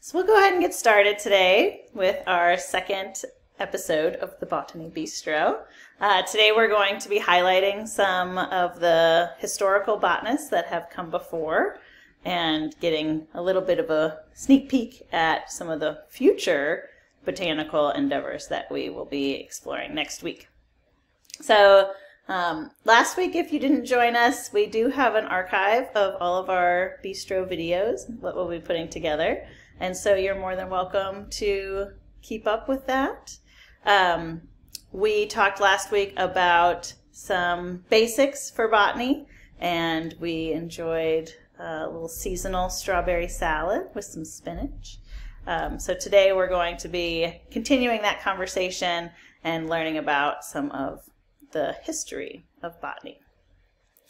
So we'll go ahead and get started today with our second episode of the Botany Bistro. Uh, today we're going to be highlighting some of the historical botanists that have come before and getting a little bit of a sneak peek at some of the future botanical endeavors that we will be exploring next week. So um, last week, if you didn't join us, we do have an archive of all of our bistro videos, what we'll be putting together. And so you're more than welcome to keep up with that. Um, we talked last week about some basics for botany, and we enjoyed a little seasonal strawberry salad with some spinach. Um, so today we're going to be continuing that conversation and learning about some of the history of botany.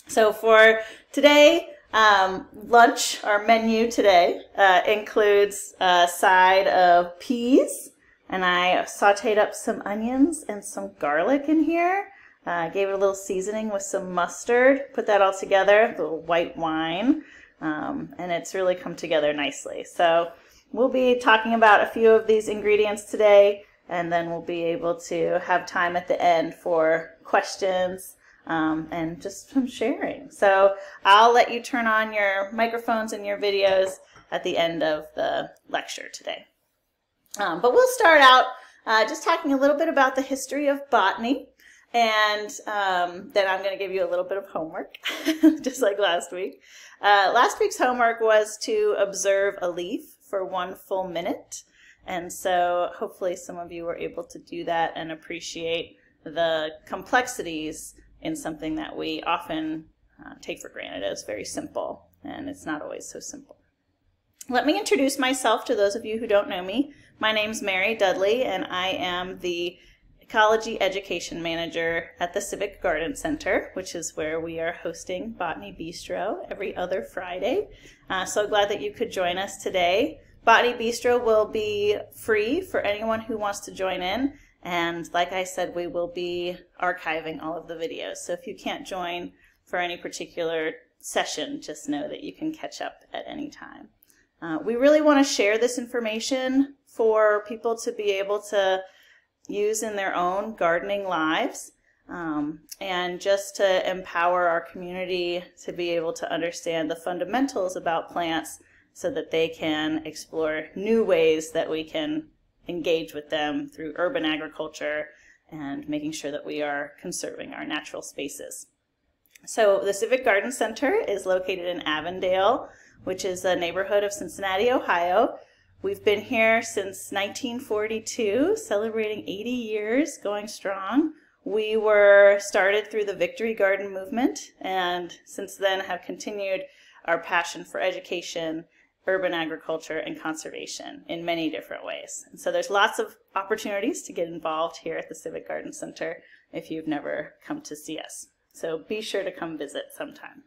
So for today, um, lunch, our menu today uh, includes a side of peas, and I sauteed up some onions and some garlic in here. Uh, gave it a little seasoning with some mustard, put that all together, a little white wine, um, and it's really come together nicely. So we'll be talking about a few of these ingredients today, and then we'll be able to have time at the end for questions um, and just some sharing. So I'll let you turn on your microphones and your videos at the end of the lecture today. Um, but we'll start out uh, just talking a little bit about the history of botany. And um, then I'm going to give you a little bit of homework, just like last week. Uh, last week's homework was to observe a leaf for one full minute. And so hopefully some of you were able to do that and appreciate the complexities in something that we often uh, take for granted as very simple, and it's not always so simple. Let me introduce myself to those of you who don't know me. My name's Mary Dudley, and I am the Ecology Education Manager at the Civic Garden Center, which is where we are hosting Botany Bistro every other Friday. Uh, so glad that you could join us today. Botany Bistro will be free for anyone who wants to join in, and like I said, we will be archiving all of the videos. So if you can't join for any particular session, just know that you can catch up at any time. Uh, we really want to share this information for people to be able to use in their own gardening lives um, and just to empower our community to be able to understand the fundamentals about plants so that they can explore new ways that we can engage with them through urban agriculture and making sure that we are conserving our natural spaces. So the Civic Garden Center is located in Avondale, which is a neighborhood of Cincinnati, Ohio. We've been here since 1942, celebrating 80 years, going strong. We were started through the Victory Garden movement and since then have continued our passion for education urban agriculture and conservation in many different ways. And so there's lots of opportunities to get involved here at the Civic Garden Center if you've never come to see us. So be sure to come visit sometime.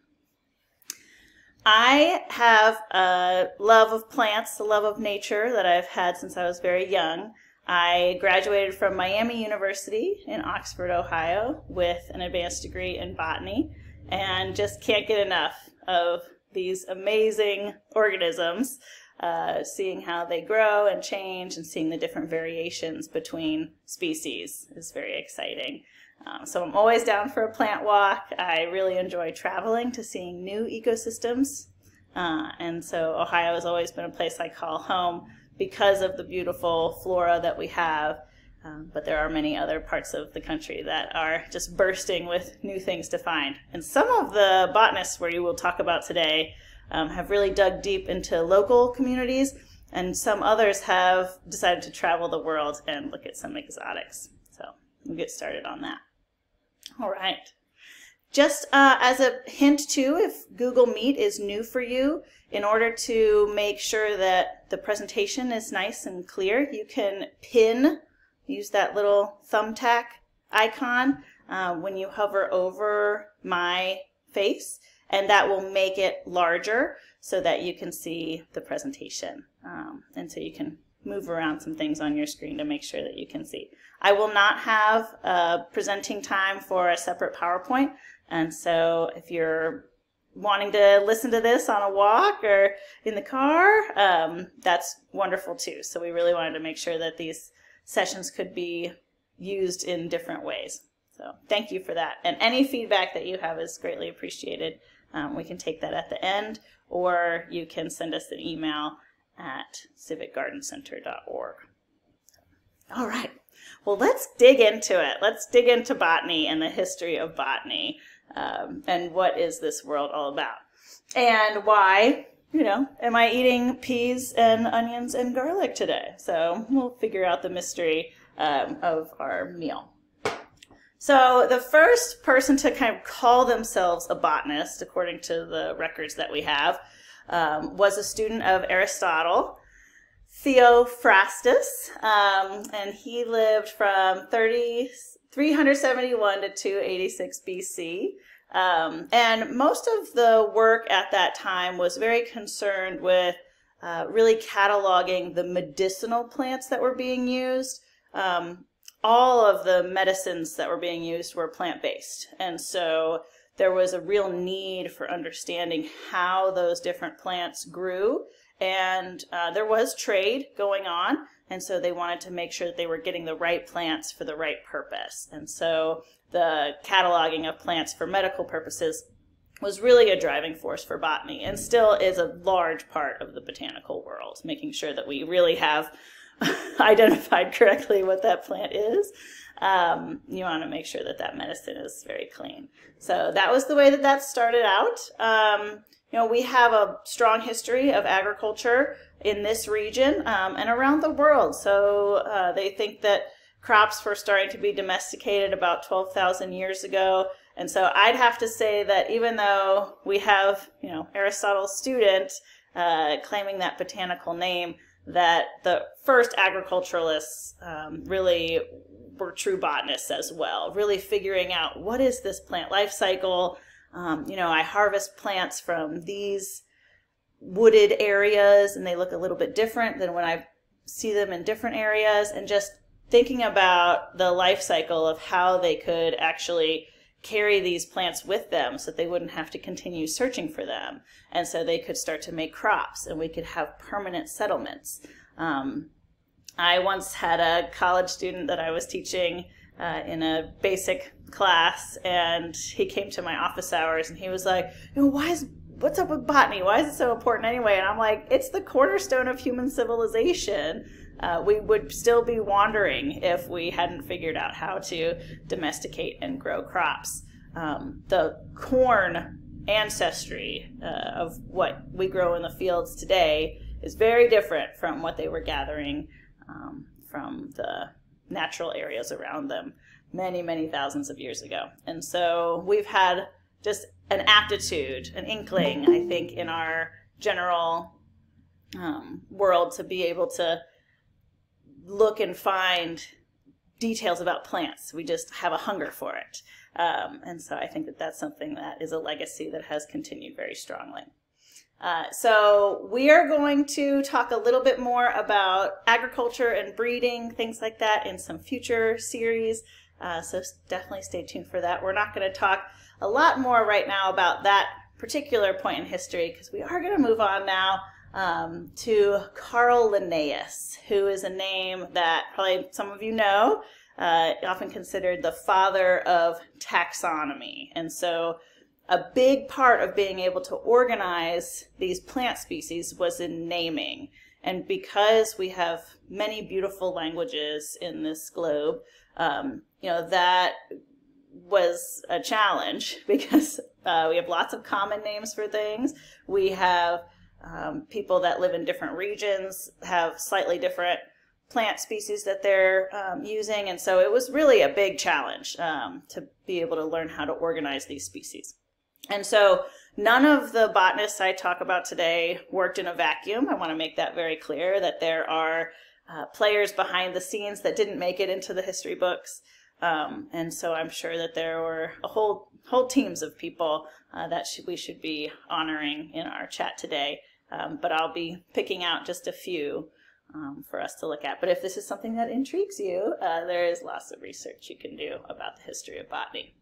I have a love of plants, a love of nature that I've had since I was very young. I graduated from Miami University in Oxford, Ohio with an advanced degree in botany and just can't get enough of these amazing organisms, uh, seeing how they grow and change and seeing the different variations between species is very exciting. Um, so I'm always down for a plant walk. I really enjoy traveling to seeing new ecosystems. Uh, and so Ohio has always been a place I call home because of the beautiful flora that we have. Um, but there are many other parts of the country that are just bursting with new things to find. And some of the botanists where you will talk about today um, have really dug deep into local communities, and some others have decided to travel the world and look at some exotics. So we'll get started on that. All right. Just uh, as a hint too, if Google Meet is new for you, in order to make sure that the presentation is nice and clear, you can pin use that little thumbtack icon uh, when you hover over my face and that will make it larger so that you can see the presentation. Um, and so you can move around some things on your screen to make sure that you can see. I will not have a presenting time for a separate PowerPoint, and so if you're wanting to listen to this on a walk or in the car, um, that's wonderful too. So we really wanted to make sure that these sessions could be used in different ways. So thank you for that. And any feedback that you have is greatly appreciated. Um, we can take that at the end, or you can send us an email at civicgardencenter.org. All right. Well, let's dig into it. Let's dig into botany and the history of botany um, and what is this world all about and why you know am i eating peas and onions and garlic today so we'll figure out the mystery um, of our meal so the first person to kind of call themselves a botanist according to the records that we have um, was a student of aristotle theophrastus um, and he lived from 30 371 to 286 BC. Um, and most of the work at that time was very concerned with uh, really cataloging the medicinal plants that were being used. Um, all of the medicines that were being used were plant based. And so there was a real need for understanding how those different plants grew. And uh, there was trade going on. And so they wanted to make sure that they were getting the right plants for the right purpose. And so the cataloging of plants for medical purposes was really a driving force for botany and still is a large part of the botanical world, making sure that we really have identified correctly what that plant is. Um, you want to make sure that that medicine is very clean. So that was the way that that started out. Um, you know, we have a strong history of agriculture in this region um, and around the world. So uh, they think that crops were starting to be domesticated about 12,000 years ago. And so I'd have to say that even though we have, you know, Aristotle's student uh, claiming that botanical name, that the first agriculturalists um, really were true botanists as well, really figuring out what is this plant life cycle. Um, you know, I harvest plants from these wooded areas and they look a little bit different than when I see them in different areas and just thinking about the life cycle of how they could actually carry these plants with them so that they wouldn't have to continue searching for them. And so they could start to make crops and we could have permanent settlements. Um, I once had a college student that I was teaching uh, in a basic class and he came to my office hours and he was like, you know, why is what's up with botany? Why is it so important anyway? And I'm like, it's the cornerstone of human civilization. Uh, we would still be wandering if we hadn't figured out how to domesticate and grow crops. Um, the corn ancestry uh, of what we grow in the fields today is very different from what they were gathering um, from the natural areas around them many, many thousands of years ago. And so we've had just an aptitude, an inkling, I think, in our general um, world to be able to look and find details about plants. We just have a hunger for it. Um, and so I think that that's something that is a legacy that has continued very strongly. Uh, so we are going to talk a little bit more about agriculture and breeding, things like that in some future series. Uh, so definitely stay tuned for that. We're not going to talk a lot more right now about that particular point in history because we are going to move on now um, to Carl Linnaeus, who is a name that probably some of you know, uh, often considered the father of taxonomy. And so a big part of being able to organize these plant species was in naming. And because we have many beautiful languages in this globe, um, you know, that was a challenge because uh, we have lots of common names for things. We have um, people that live in different regions have slightly different plant species that they're um, using. And so it was really a big challenge um, to be able to learn how to organize these species. And so none of the botanists I talk about today worked in a vacuum. I want to make that very clear that there are uh, players behind the scenes that didn't make it into the history books. Um, and so I'm sure that there were a whole whole teams of people uh, that sh we should be honoring in our chat today. Um, but I'll be picking out just a few um, for us to look at. But if this is something that intrigues you, uh, there is lots of research you can do about the history of botany.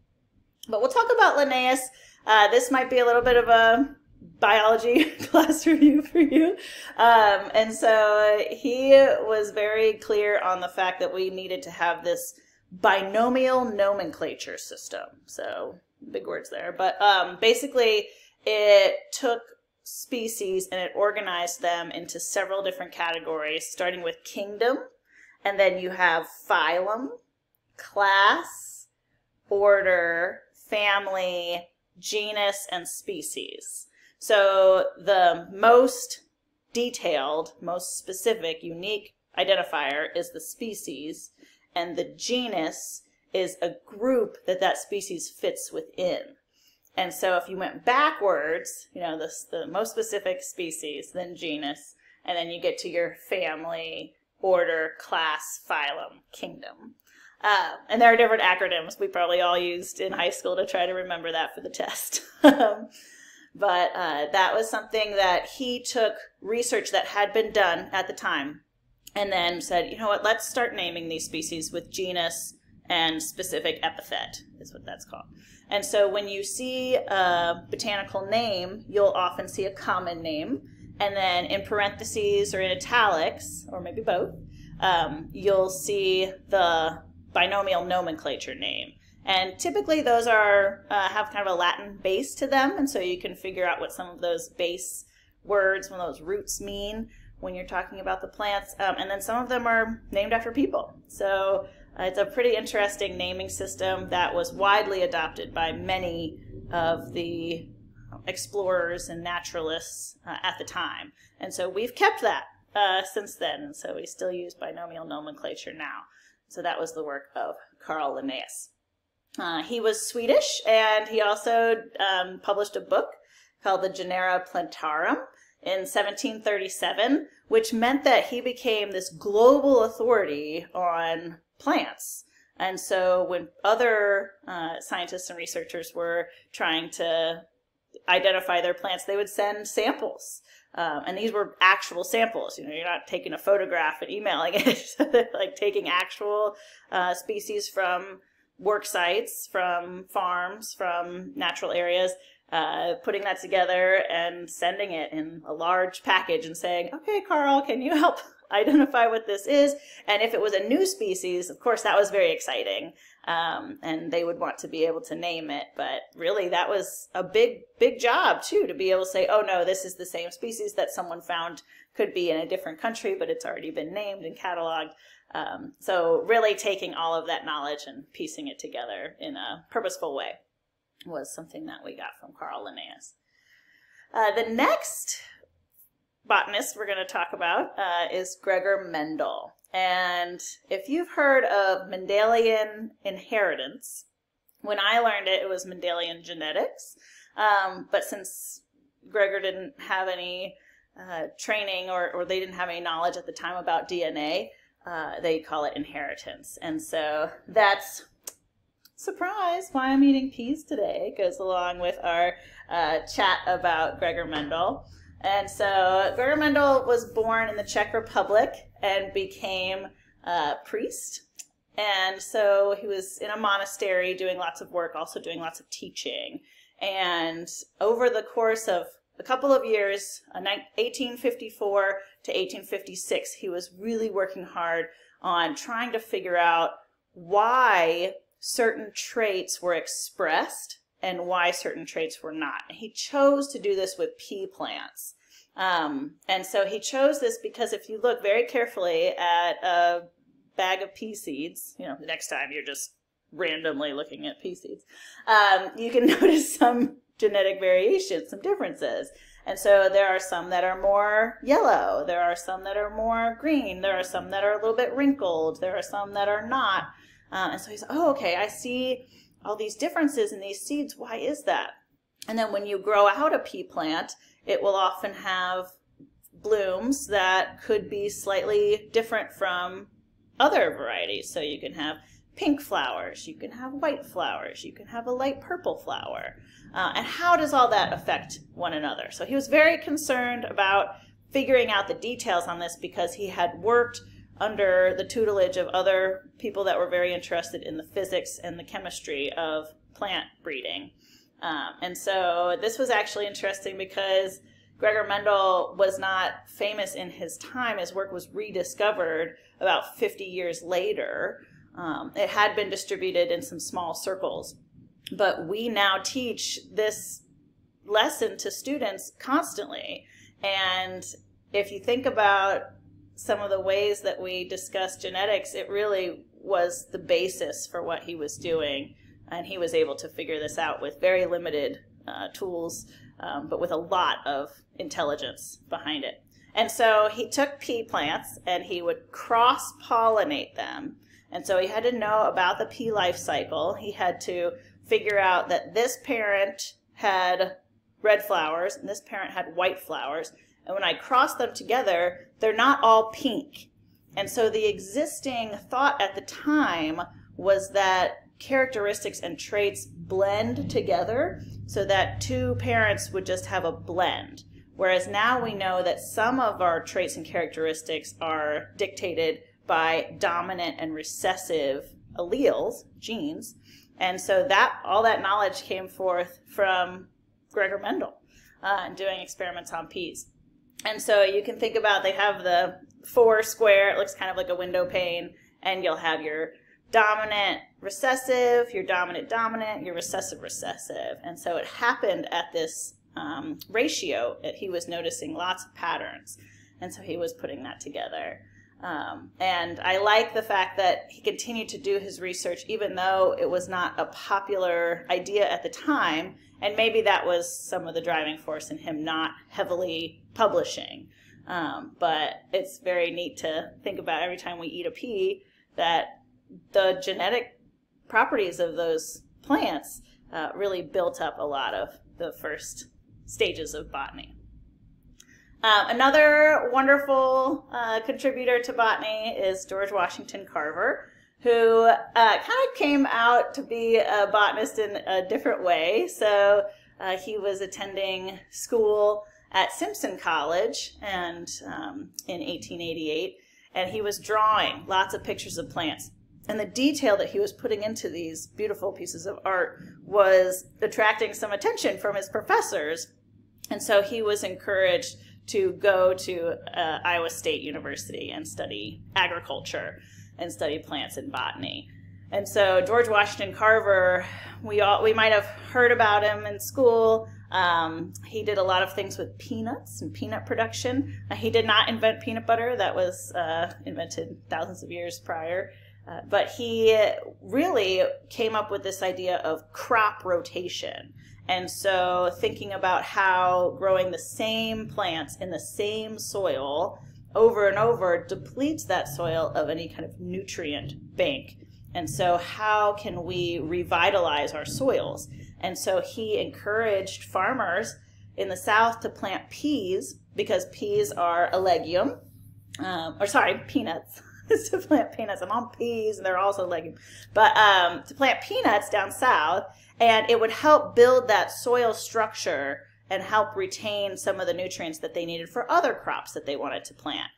But we'll talk about Linnaeus. Uh, this might be a little bit of a biology class review for you. Um, and so he was very clear on the fact that we needed to have this binomial nomenclature system. So big words there. But um, basically, it took species and it organized them into several different categories, starting with kingdom, and then you have phylum, class, order, family, genus, and species. So the most detailed, most specific, unique identifier is the species, and the genus is a group that that species fits within. And so if you went backwards, you know, this the most specific species, then genus, and then you get to your family, order, class, phylum, kingdom. Uh, and there are different acronyms we probably all used in high school to try to remember that for the test. Um, but uh, that was something that he took research that had been done at the time and then said, you know what, let's start naming these species with genus and specific epithet, is what that's called. And so when you see a botanical name, you'll often see a common name. And then in parentheses or in italics, or maybe both, um, you'll see the binomial nomenclature name. And typically those are uh, have kind of a Latin base to them, and so you can figure out what some of those base words, when those roots mean when you're talking about the plants. Um, and then some of them are named after people. So uh, it's a pretty interesting naming system that was widely adopted by many of the explorers and naturalists uh, at the time. And so we've kept that uh, since then. And so we still use binomial nomenclature now. So that was the work of Carl Linnaeus. Uh, he was Swedish and he also um, published a book called the Genera Plantarum in 1737, which meant that he became this global authority on plants. And so when other uh, scientists and researchers were trying to identify their plants, they would send samples. Um, and these were actual samples. You know, you're not taking a photograph and emailing it. like taking actual uh, species from work sites, from farms, from natural areas, uh, putting that together and sending it in a large package and saying, okay, Carl, can you help identify what this is? And if it was a new species, of course, that was very exciting. Um, and they would want to be able to name it. But really, that was a big, big job, too, to be able to say, oh, no, this is the same species that someone found could be in a different country, but it's already been named and cataloged. Um, so really taking all of that knowledge and piecing it together in a purposeful way was something that we got from Carl Linnaeus. Uh, the next botanist we're going to talk about uh, is Gregor Mendel. And if you've heard of Mendelian inheritance, when I learned it, it was Mendelian genetics. Um, but since Gregor didn't have any uh, training or, or they didn't have any knowledge at the time about DNA, uh, they call it inheritance. And so that's surprise, why I'm eating peas today goes along with our uh, chat about Gregor Mendel. And so Gregor Mendel was born in the Czech Republic and became a priest. And so he was in a monastery doing lots of work, also doing lots of teaching. And over the course of a couple of years, 1854 to 1856, he was really working hard on trying to figure out why certain traits were expressed and why certain traits were not. He chose to do this with pea plants. Um, and so he chose this because if you look very carefully at a bag of pea seeds, you know, next time you're just randomly looking at pea seeds, um, you can notice some genetic variations, some differences. And so there are some that are more yellow, there are some that are more green, there are some that are a little bit wrinkled, there are some that are not. Uh, and so he's, oh, okay, I see all these differences in these seeds. Why is that? And then when you grow out a pea plant, it will often have blooms that could be slightly different from other varieties. So you can have pink flowers, you can have white flowers, you can have a light purple flower. Uh, and how does all that affect one another? So he was very concerned about figuring out the details on this because he had worked under the tutelage of other people that were very interested in the physics and the chemistry of plant breeding. Um, and so this was actually interesting because Gregor Mendel was not famous in his time. His work was rediscovered about 50 years later. Um, it had been distributed in some small circles, but we now teach this lesson to students constantly. And if you think about some of the ways that we discuss genetics, it really was the basis for what he was doing. And he was able to figure this out with very limited uh, tools, um, but with a lot of intelligence behind it. And so he took pea plants and he would cross pollinate them. And so he had to know about the pea life cycle. He had to figure out that this parent had red flowers and this parent had white flowers. And when I cross them together, they're not all pink. And so the existing thought at the time was that characteristics and traits blend together so that two parents would just have a blend. Whereas now we know that some of our traits and characteristics are dictated by dominant and recessive alleles, genes. And so that all that knowledge came forth from Gregor Mendel uh, doing experiments on peas. And so you can think about they have the four square, it looks kind of like a window pane, and you'll have your dominant recessive, your dominant dominant, your recessive recessive. And so it happened at this um, ratio that he was noticing lots of patterns. And so he was putting that together. Um, and I like the fact that he continued to do his research even though it was not a popular idea at the time. And maybe that was some of the driving force in him not heavily publishing. Um, but it's very neat to think about every time we eat a pea that the genetic properties of those plants uh, really built up a lot of the first stages of botany. Um, another wonderful uh, contributor to botany is George Washington Carver, who uh, kind of came out to be a botanist in a different way. So uh, he was attending school at Simpson College and um, in 1888, and he was drawing lots of pictures of plants. And the detail that he was putting into these beautiful pieces of art was attracting some attention from his professors. And so he was encouraged to go to uh, Iowa State University and study agriculture and study plants and botany. And so George Washington Carver, we all we might have heard about him in school. Um, he did a lot of things with peanuts and peanut production. Uh, he did not invent peanut butter; that was uh, invented thousands of years prior. Uh, but he really came up with this idea of crop rotation. And so, thinking about how growing the same plants in the same soil over and over depletes that soil of any kind of nutrient bank. And so, how can we revitalize our soils? And so, he encouraged farmers in the South to plant peas because peas are a legume, um, or sorry, peanuts. to plant peanuts. I'm on peas, and they're also legume. But um, to plant peanuts down south, and it would help build that soil structure and help retain some of the nutrients that they needed for other crops that they wanted to plant.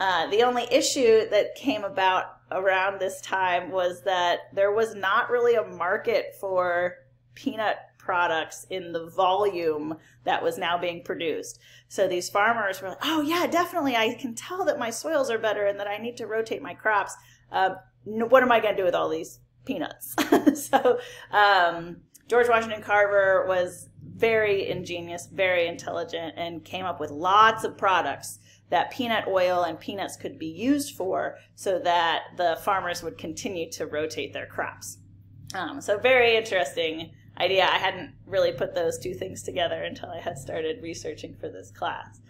Uh, the only issue that came about around this time was that there was not really a market for peanut products in the volume that was now being produced. So these farmers were like, oh, yeah, definitely. I can tell that my soils are better and that I need to rotate my crops. Uh, what am I going to do with all these peanuts? so um, George Washington Carver was very ingenious, very intelligent, and came up with lots of products that peanut oil and peanuts could be used for so that the farmers would continue to rotate their crops. Um, so very interesting idea. I hadn't really put those two things together until I had started researching for this class.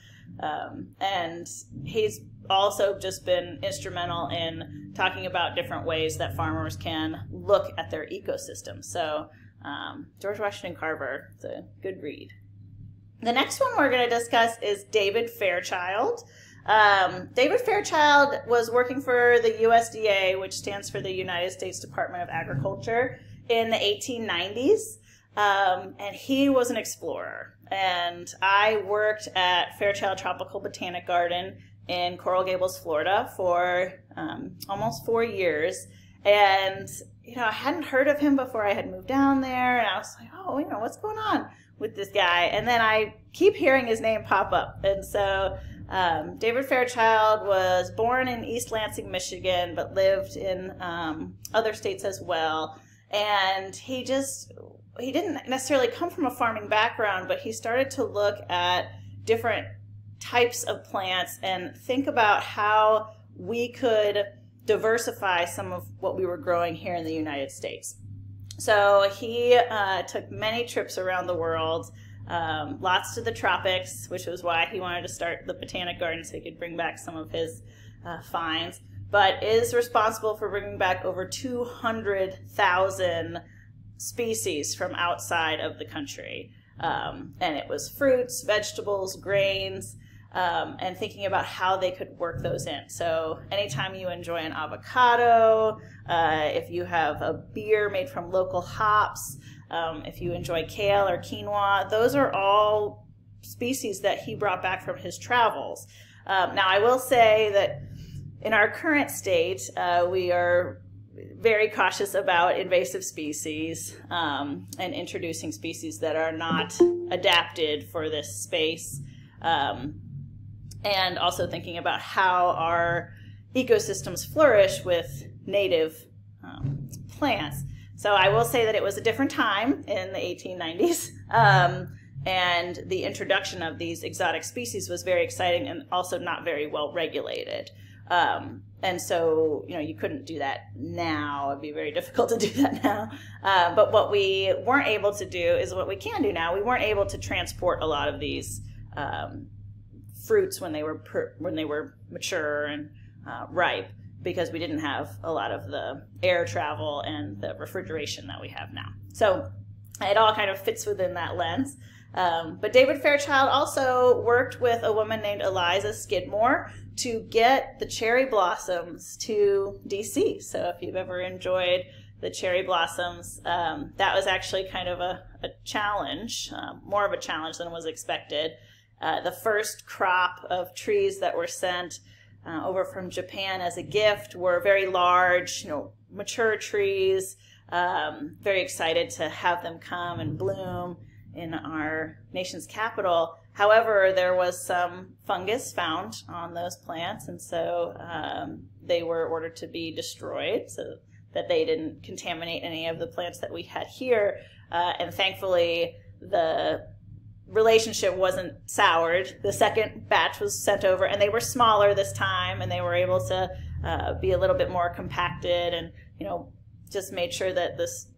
Um, and he's also just been instrumental in talking about different ways that farmers can look at their ecosystem. So um, George Washington Carver, it's a good read. The next one we're going to discuss is David Fairchild. Um, David Fairchild was working for the USDA, which stands for the United States Department of Agriculture, in the 1890s. Um, and he was an explorer. And I worked at Fairchild Tropical Botanic Garden in Coral Gables, Florida for um, almost four years. And, you know, I hadn't heard of him before I had moved down there. And I was like, oh, you know, what's going on with this guy? And then I keep hearing his name pop up. And so um, David Fairchild was born in East Lansing, Michigan, but lived in um, other states as well. And he just, he didn't necessarily come from a farming background, but he started to look at different types of plants and think about how we could diversify some of what we were growing here in the United States. So he uh, took many trips around the world um, lots to the tropics, which was why he wanted to start the botanic garden so he could bring back some of his uh, finds. But is responsible for bringing back over 200,000 species from outside of the country. Um, and it was fruits, vegetables, grains, um, and thinking about how they could work those in. So, anytime you enjoy an avocado, uh, if you have a beer made from local hops, um, if you enjoy kale or quinoa, those are all species that he brought back from his travels. Um, now, I will say that in our current state, uh, we are very cautious about invasive species um, and introducing species that are not adapted for this space. Um, and also thinking about how our ecosystems flourish with native um, plants. So I will say that it was a different time in the 1890s. Um, and the introduction of these exotic species was very exciting and also not very well regulated. Um, and so, you know, you couldn't do that now. It'd be very difficult to do that now. Uh, but what we weren't able to do is what we can do now. We weren't able to transport a lot of these um, fruits when they were per, when they were mature and uh, ripe because we didn't have a lot of the air travel and the refrigeration that we have now. So it all kind of fits within that lens. Um, but David Fairchild also worked with a woman named Eliza Scidmore to get the cherry blossoms to DC. So if you've ever enjoyed the cherry blossoms, um, that was actually kind of a, a challenge, um, more of a challenge than was expected. Uh, the first crop of trees that were sent uh, over from Japan as a gift were very large, you know, mature trees. Um, very excited to have them come and bloom in our nation's capital. However, there was some fungus found on those plants, and so um, they were ordered to be destroyed so that they didn't contaminate any of the plants that we had here. Uh, and thankfully, the relationship wasn't soured. The second batch was sent over, and they were smaller this time, and they were able to uh, be a little bit more compacted, and you know, just made sure that this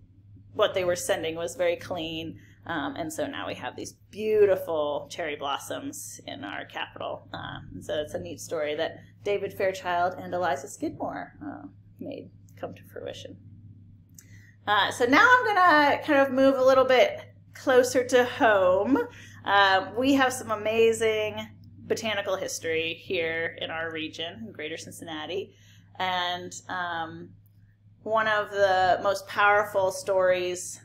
what they were sending was very clean. Um, and so now we have these beautiful cherry blossoms in our capital. And so it's a neat story that David Fairchild and Eliza Scidmore uh, made come to fruition. Uh, so now I'm going to kind of move a little bit closer to home, uh, we have some amazing botanical history here in our region, in greater Cincinnati. And um, one of the most powerful stories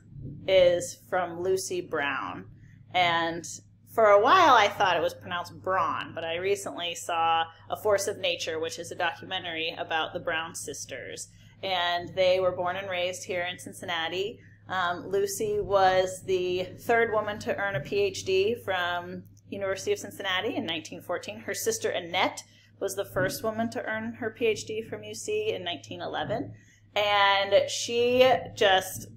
is from Lucy Brown. And for a while, I thought it was pronounced Braun, but I recently saw A Force of Nature, which is a documentary about the Brown sisters. And they were born and raised here in Cincinnati. Um, Lucy was the third woman to earn a PhD from University of Cincinnati in 1914. Her sister Annette was the first woman to earn her PhD from UC in 1911. And she just,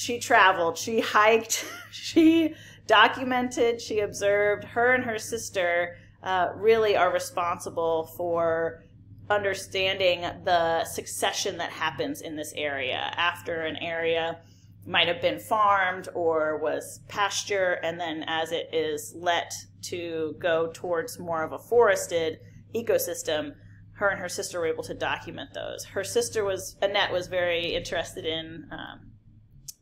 she traveled, she hiked, she documented, she observed. Her and her sister uh, really are responsible for understanding the succession that happens in this area. After an area might have been farmed or was pasture and then as it is let to go towards more of a forested ecosystem her and her sister were able to document those. Her sister was annette was very interested in um,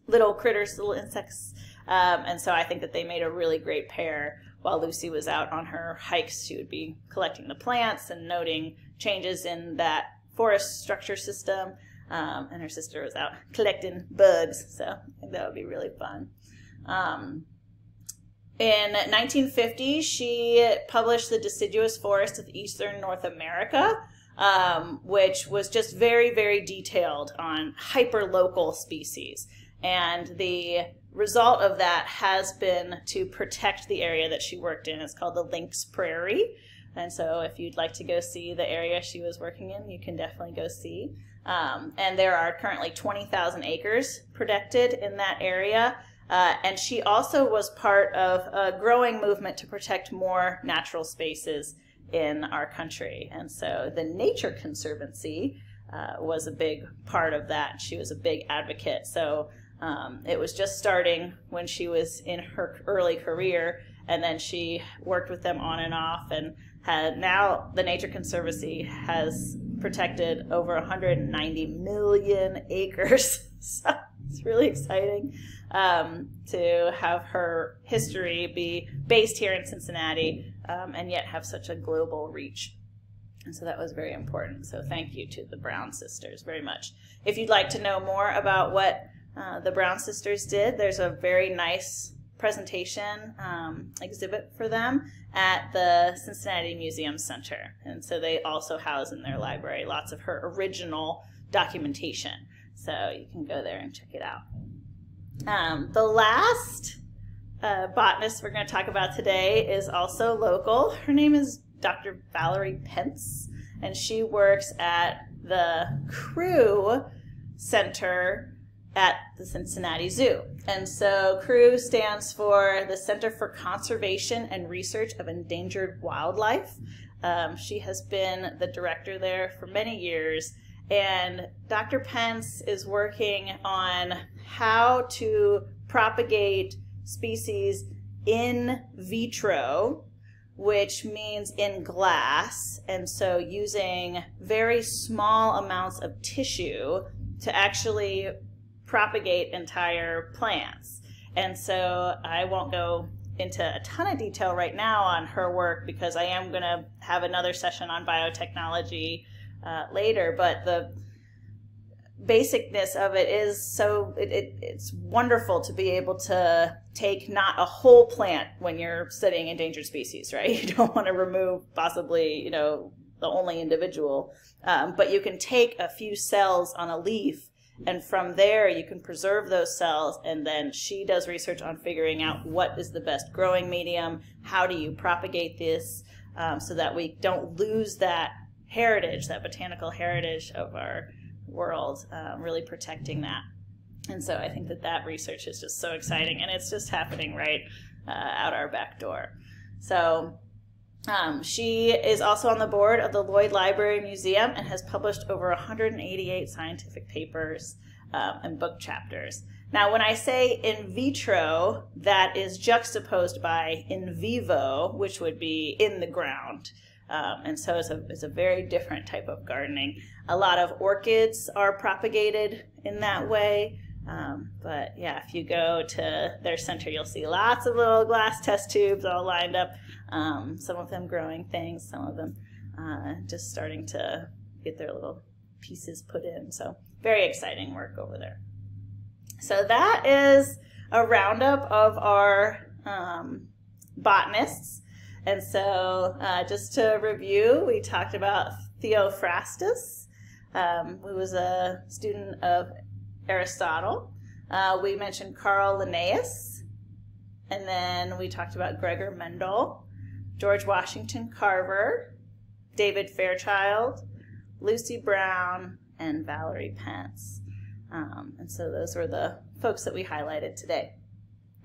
little critters little insects um, and so i think that they made a really great pair while lucy was out on her hikes she would be collecting the plants and noting changes in that forest structure system. Um, and her sister was out collecting bugs, so I think that would be really fun. Um, in 1950, she published The Deciduous Forest of Eastern North America, um, which was just very, very detailed on hyper-local species. And the result of that has been to protect the area that she worked in. It's called the Lynx Prairie. And so if you'd like to go see the area she was working in, you can definitely go see. Um, and there are currently 20,000 acres protected in that area. Uh, and she also was part of a growing movement to protect more natural spaces in our country. And so the Nature Conservancy uh, was a big part of that. She was a big advocate. So um, it was just starting when she was in her early career, and then she worked with them on and off. And had now the Nature Conservancy has protected over 190 million acres. so it's really exciting um, to have her history be based here in Cincinnati um, and yet have such a global reach. And so that was very important. So thank you to the Brown sisters very much. If you'd like to know more about what uh, the Brown sisters did, there's a very nice presentation um, exhibit for them at the Cincinnati Museum Center. And so they also house in their library lots of her original documentation. So you can go there and check it out. Um, the last uh, botanist we're going to talk about today is also local. Her name is Dr. Valerie Pence, and she works at the Crew Center at the Cincinnati Zoo. And so CREW stands for the Center for Conservation and Research of Endangered Wildlife. Um, she has been the director there for many years. And Dr. Pence is working on how to propagate species in vitro, which means in glass. And so using very small amounts of tissue to actually propagate entire plants. And so I won't go into a ton of detail right now on her work because I am going to have another session on biotechnology uh, later. But the basicness of it is so it, it, it's wonderful to be able to take not a whole plant when you're studying endangered species, right? You don't want to remove possibly, you know, the only individual, um, but you can take a few cells on a leaf and from there, you can preserve those cells. And then she does research on figuring out what is the best growing medium. How do you propagate this um, so that we don't lose that heritage, that botanical heritage of our world, um, really protecting that. And so I think that that research is just so exciting. And it's just happening right uh, out our back door. So um, she is also on the board of the Lloyd Library Museum and has published over 188 scientific papers um, and book chapters. Now, when I say in vitro, that is juxtaposed by in vivo, which would be in the ground. Um, and so it's a, it's a very different type of gardening. A lot of orchids are propagated in that way. Um, but yeah, if you go to their center, you'll see lots of little glass test tubes all lined up um, some of them growing things, some of them uh, just starting to get their little pieces put in. So very exciting work over there. So that is a roundup of our um, botanists. And so uh, just to review, we talked about Theophrastus, um, who was a student of Aristotle. Uh, we mentioned Carl Linnaeus, and then we talked about Gregor Mendel, George Washington Carver, David Fairchild, Lucy Brown, and Valerie Pence. Um, and so those were the folks that we highlighted today.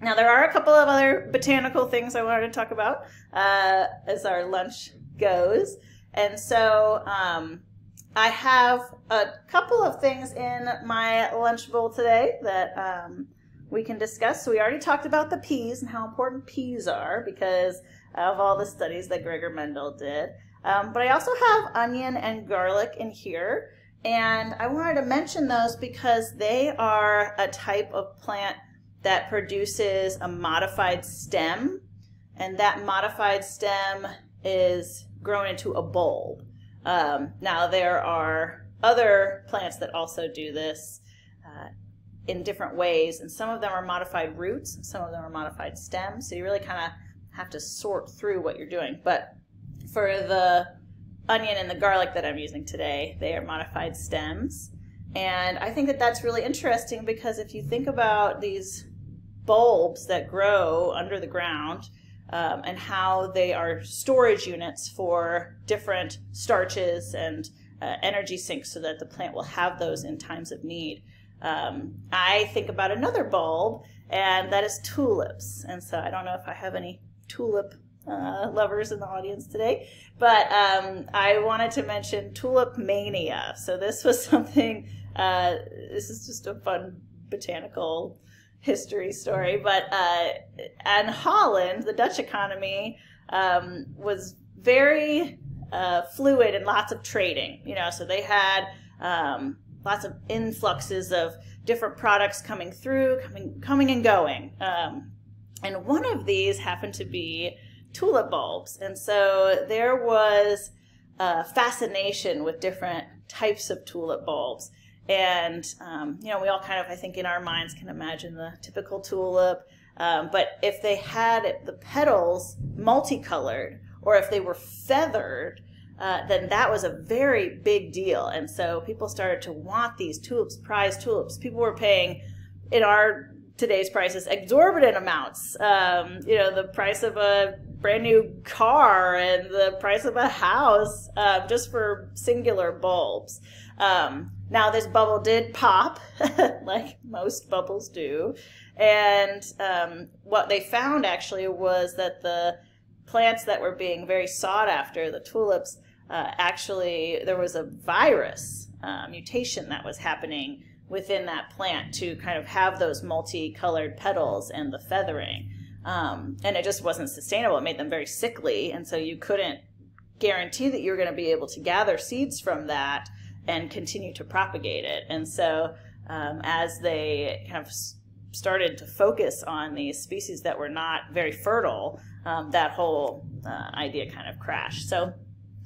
Now, there are a couple of other botanical things I wanted to talk about uh, as our lunch goes. And so um, I have a couple of things in my lunch bowl today that um, we can discuss. So we already talked about the peas and how important peas are because of all the studies that Gregor Mendel did. Um, but I also have onion and garlic in here. And I wanted to mention those because they are a type of plant that produces a modified stem. And that modified stem is grown into a bulb. Um, now, there are other plants that also do this uh, in different ways. And some of them are modified roots, some of them are modified stems. So you really kind of have to sort through what you're doing. But for the onion and the garlic that I'm using today, they are modified stems. And I think that that's really interesting because if you think about these bulbs that grow under the ground um, and how they are storage units for different starches and uh, energy sinks so that the plant will have those in times of need. Um, I think about another bulb, and that is tulips. And so I don't know if I have any tulip uh, lovers in the audience today, but um, I wanted to mention tulip mania. So this was something. Uh, this is just a fun botanical history story, but uh, and Holland, the Dutch economy um, was very uh, fluid and lots of trading. You know, so they had um, lots of influxes of different products coming through, coming coming and going. Um, and one of these happened to be tulip bulbs, and so there was a fascination with different types of tulip bulbs. And, um, you know, we all kind of, I think, in our minds can imagine the typical tulip. Um, but if they had the petals multicolored or if they were feathered, uh, then that was a very big deal. And so people started to want these tulips, prize tulips. People were paying, in our today's prices, exorbitant amounts. Um, you know, the price of a brand new car and the price of a house uh, just for singular bulbs. Um, now, this bubble did pop, like most bubbles do. And um, what they found actually was that the plants that were being very sought after, the tulips, uh, actually, there was a virus uh, mutation that was happening within that plant to kind of have those multicolored petals and the feathering. Um, and it just wasn't sustainable. It made them very sickly. And so you couldn't guarantee that you were going to be able to gather seeds from that and continue to propagate it. And so um, as they kind of started to focus on these species that were not very fertile, um, that whole uh, idea kind of crashed. So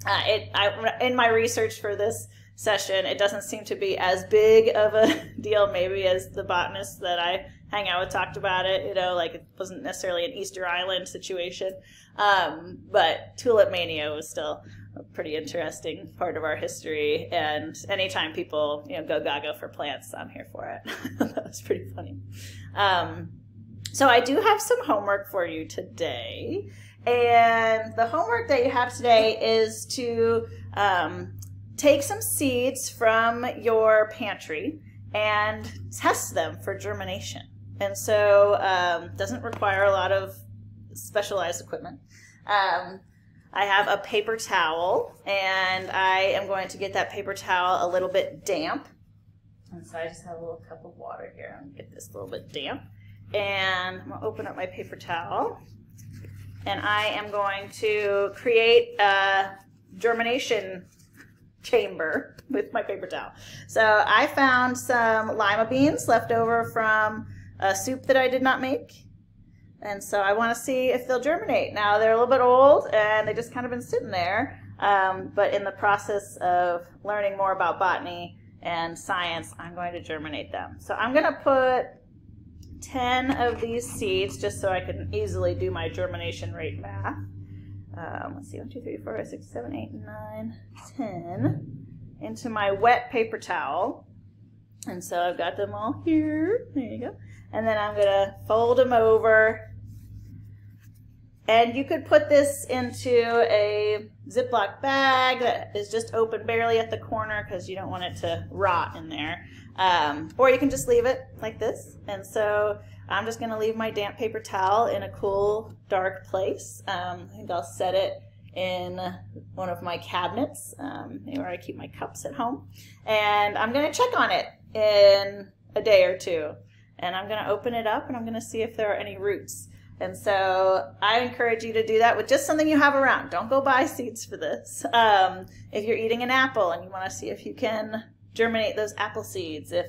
uh, it, I, in my research for this session, it doesn't seem to be as big of a deal maybe as the botanists that I hang out with talked about it. You know, like it wasn't necessarily an Easter Island situation, um, but tulip mania was still a pretty interesting part of our history. And anytime people, you know, go gaga for plants, I'm here for it. that was pretty funny. Um, so I do have some homework for you today. And the homework that you have today is to um, take some seeds from your pantry and test them for germination. And so um, doesn't require a lot of specialized equipment. Um, I have a paper towel, and I am going to get that paper towel a little bit damp. And so I just have a little cup of water here. I'm get this a little bit damp. And I'm to open up my paper towel. And I am going to create a germination chamber with my paper towel. So I found some lima beans left over from a soup that I did not make. And so I want to see if they'll germinate. Now they're a little bit old and they just kind of been sitting there. Um, but in the process of learning more about botany and science, I'm going to germinate them. So I'm going to put 10 of these seeds just so I can easily do my germination rate math. Um, let's see, 1, 2, 3, 4, 5, 6, 7, 8, 9, 10 into my wet paper towel. And so I've got them all here. There you go. And then I'm going to fold them over. And you could put this into a Ziploc bag that is just open barely at the corner because you don't want it to rot in there. Um, or you can just leave it like this. And so I'm just going to leave my damp paper towel in a cool, dark place. Um, I think I'll set it in one of my cabinets um, where I keep my cups at home. And I'm going to check on it in a day or two and I'm going to open it up and I'm going to see if there are any roots. And so I encourage you to do that with just something you have around. Don't go buy seeds for this. Um, if you're eating an apple and you want to see if you can germinate those apple seeds, if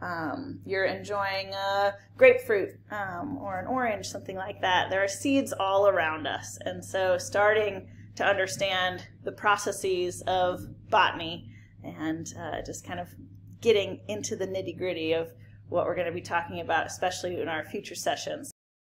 um, you're enjoying a grapefruit um, or an orange, something like that, there are seeds all around us. And so starting to understand the processes of botany and uh, just kind of getting into the nitty gritty of what we're going to be talking about, especially in our future sessions,